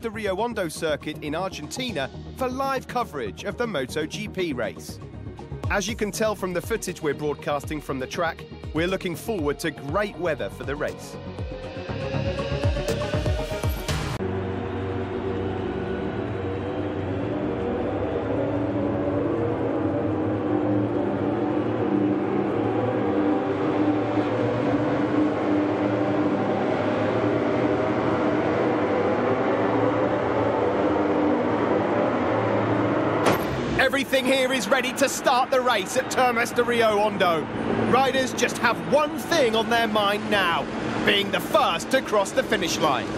the Rio Hondo circuit in Argentina for live coverage of the MotoGP race. As you can tell from the footage we're broadcasting from the track, we're looking forward to great weather for the race. Everything here is ready to start the race at Termas de Rio Hondo. Riders just have one thing on their mind now, being the first to cross the finish line.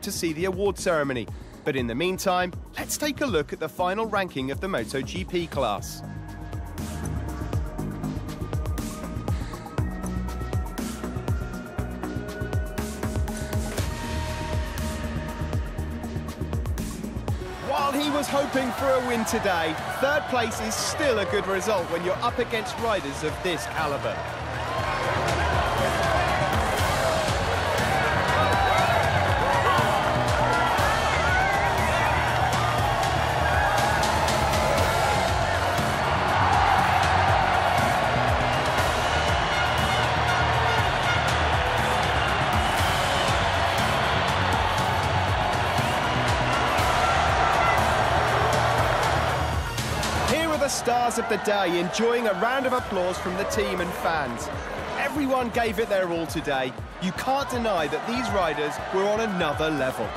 To see the award ceremony. But in the meantime, let's take a look at the final ranking of the MotoGP class. While he was hoping for a win today, third place is still a good result when you're up against riders of this calibre. Stars of the day enjoying a round of applause from the team and fans. Everyone gave it their all today. You can't deny that these riders were on another level.